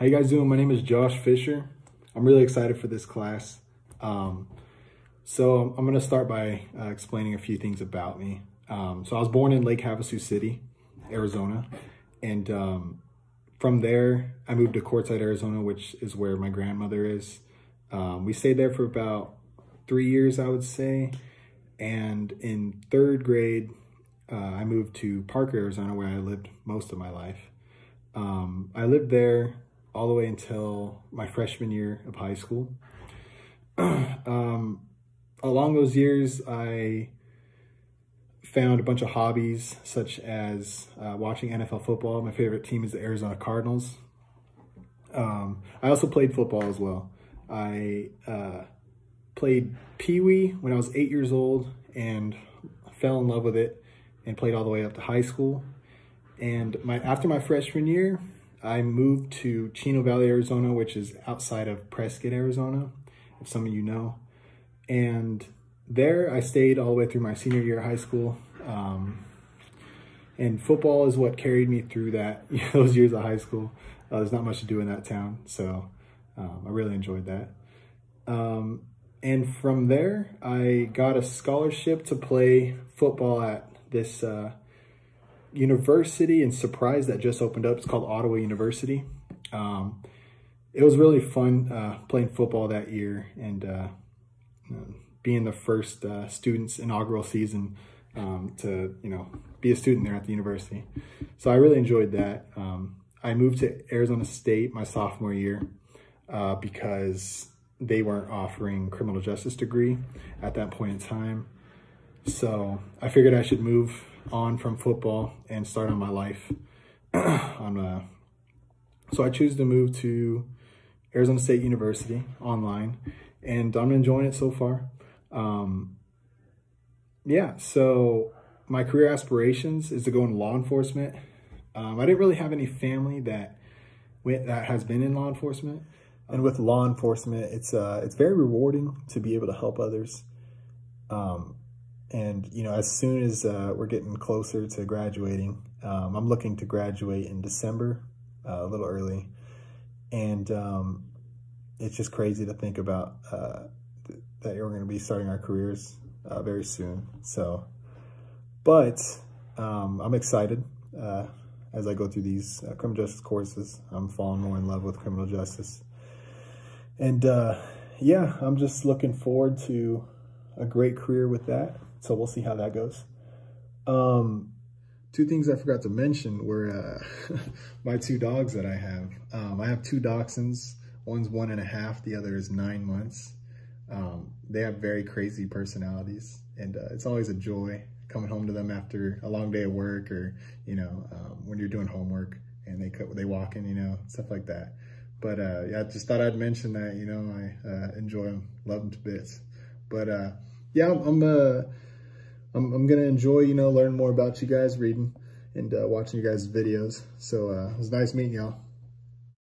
How you guys doing? My name is Josh Fisher. I'm really excited for this class. Um, so I'm going to start by uh, explaining a few things about me. Um, so I was born in Lake Havasu City, Arizona. And um, from there, I moved to Quartzsite, Arizona, which is where my grandmother is. Um, we stayed there for about three years, I would say. And in third grade, uh, I moved to Parker, Arizona, where I lived most of my life. Um, I lived there all the way until my freshman year of high school. um, along those years, I found a bunch of hobbies such as uh, watching NFL football. My favorite team is the Arizona Cardinals. Um, I also played football as well. I uh, played Pee Wee when I was eight years old and fell in love with it and played all the way up to high school. And my after my freshman year, I moved to Chino Valley, Arizona, which is outside of Prescott, Arizona, if some of you know. And there I stayed all the way through my senior year of high school. Um, and football is what carried me through that those years of high school. Uh, there's not much to do in that town, so um, I really enjoyed that. Um, and from there, I got a scholarship to play football at this uh, university in Surprise that just opened up. It's called Ottawa University. Um, it was really fun uh, playing football that year and uh, being the first uh, student's inaugural season um, to, you know, be a student there at the university. So I really enjoyed that. Um, I moved to Arizona State my sophomore year uh, because they weren't offering criminal justice degree at that point in time. So I figured I should move on from football and start on my life. on uh, so I choose to move to Arizona State University online, and I'm enjoying it so far. Um, yeah, so my career aspirations is to go in law enforcement. Um, I didn't really have any family that went, that has been in law enforcement, and with law enforcement, it's uh, it's very rewarding to be able to help others. Um, and you know, as soon as uh, we're getting closer to graduating, um, I'm looking to graduate in December, uh, a little early, and um, it's just crazy to think about uh, th that we're going to be starting our careers uh, very soon. So, but um, I'm excited uh, as I go through these uh, criminal justice courses. I'm falling more in love with criminal justice, and yeah, I'm just looking forward to a great career with that. So we'll see how that goes. Um, two things I forgot to mention were uh, my two dogs that I have. Um, I have two dachshunds. One's one and a half, the other is nine months. Um, they have very crazy personalities, and uh, it's always a joy coming home to them after a long day of work or, you know, um, when you're doing homework and they they walk in, you know, stuff like that. But uh, yeah, I just thought I'd mention that, you know, I uh, enjoy them, love them to bits. But uh, yeah, I'm, I'm uh, I'm, I'm going to enjoy, you know, learn more about you guys, reading and uh, watching you guys' videos. So uh, it was nice meeting y'all.